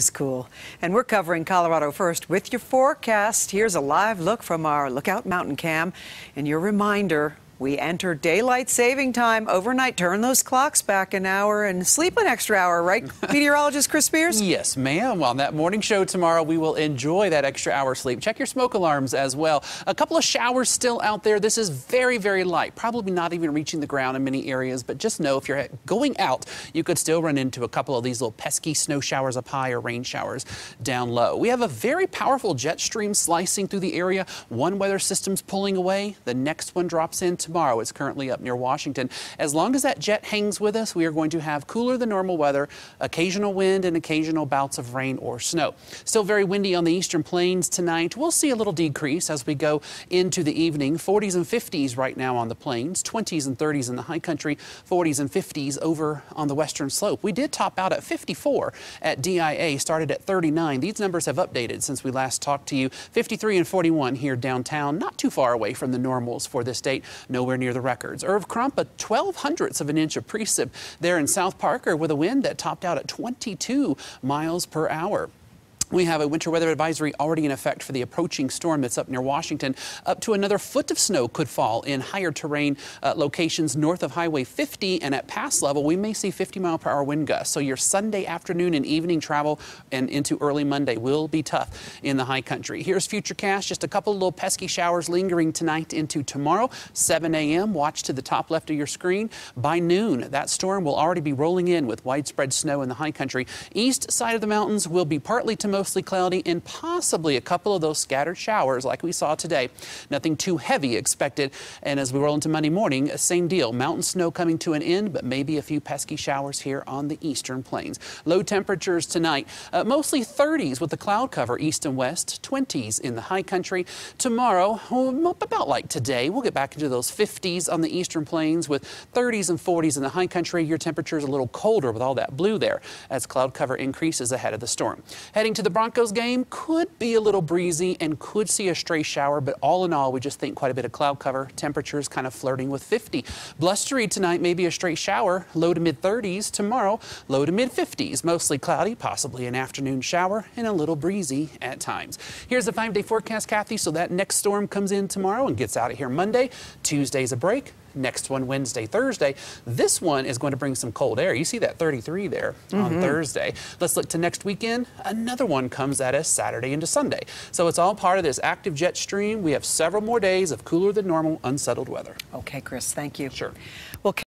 is cool. And we're covering Colorado first with your forecast. Here's a live look from our Lookout Mountain Cam. And your reminder we enter daylight saving time overnight. Turn those clocks back an hour and sleep an extra hour, right, meteorologist Chris Spears? Yes, ma'am. On that morning show tomorrow, we will enjoy that extra hour sleep. Check your smoke alarms as well. A couple of showers still out there. This is very, very light, probably not even reaching the ground in many areas, but just know if you're going out, you could still run into a couple of these little pesky snow showers up high or rain showers down low. We have a very powerful jet stream slicing through the area. One weather system's pulling away, the next one drops in tomorrow. It's currently up near Washington. As long as that jet hangs with us, we are going to have cooler than normal weather, occasional wind and occasional bouts of rain or snow. Still very windy on the eastern plains tonight. We'll see a little decrease as we go into the evening. 40s and 50s right now on the plains, 20s and 30s in the high country, 40s and 50s over on the western slope. We did top out at 54 at DIA, started at 39. These numbers have updated since we last talked to you. 53 and 41 here downtown, not too far away from the normals for this date, nowhere near the records. Irv Crumpet, 12 hundredths of an inch of precip there in South Parker with a wind that topped out at 22 miles per hour. We have a winter weather advisory already in effect for the approaching storm that's up near Washington. Up to another foot of snow could fall in higher terrain uh, locations north of Highway 50 and at pass level we may see 50 mile per hour wind gusts. So your Sunday afternoon and evening travel and into early Monday will be tough in the high country. Here's Futurecast. Just a couple of little pesky showers lingering tonight into tomorrow. 7 a.m. Watch to the top left of your screen. By noon that storm will already be rolling in with widespread snow in the high country. East side of the mountains will be partly to mostly cloudy and possibly a couple of those scattered showers like we saw today. Nothing too heavy expected. And as we roll into Monday morning, same deal. Mountain snow coming to an end, but maybe a few pesky showers here on the eastern plains. Low temperatures tonight, uh, mostly 30s with the cloud cover east and west, 20s in the high country. Tomorrow, well, about like today, we'll get back into those 50s on the eastern plains with 30s and 40s in the high country. Your temperature is a little colder with all that blue there as cloud cover increases ahead of the storm. Heading to the Broncos game, could be a little breezy and could see a stray shower, but all in all, we just think quite a bit of cloud cover. Temperatures kind of flirting with 50. Blustery tonight, maybe a straight shower, low to mid 30s. Tomorrow, low to mid 50s, mostly cloudy, possibly an afternoon shower, and a little breezy at times. Here's the five day forecast, Kathy. So that next storm comes in tomorrow and gets out of here Monday. Tuesday's a break. Next one Wednesday, Thursday. This one is going to bring some cold air. You see that 33 there mm -hmm. on mm-hmm. Thursday. Let's look to next weekend. Another one comes at us Saturday into Sunday. So it's all part of this active jet stream. We have several more days of cooler than normal, unsettled weather. Okay, Chris, thank you. Sure. Well,